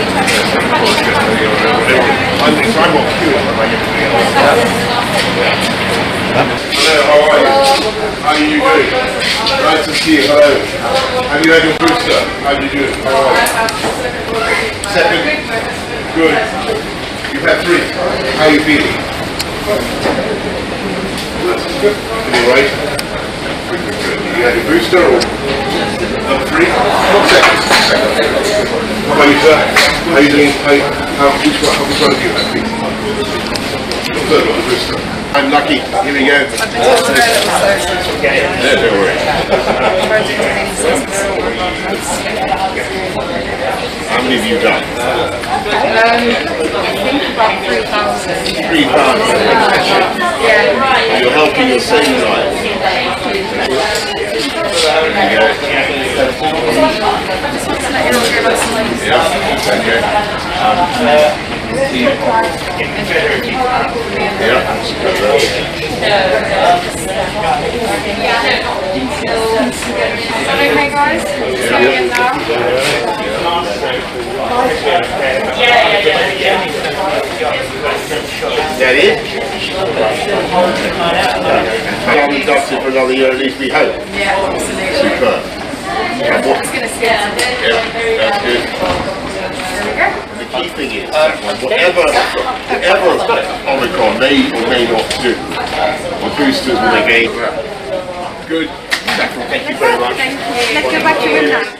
Hello, how are you? How are you doing? Nice to see you. Hello. Have you had your booster? How do you do? How are you? Second. Good. You've had three. How are you feeling? Good. You all right? Good, good, good. You had your booster or number three? Not second. Second. How you, sir? How are you doing? How, how, which one, which one have you had, please? The third one, the. I'm lucky. Here we go. Yeah, don't worry. How many have you done? Three pounds. You're helping your same life. Yeah, okay. Yeah. Okay, guys. Second now. That it? How long doctor for another year at least we hope? Yeah, absolutely. Superb. And what- Just gonna scan. Yeah, that's good. There we go. The key thing is, whatever, whatever Omicron may or may not do, the boosters will again. Good. Thank you very much. You. Let's go back to room now.